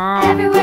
Everywhere.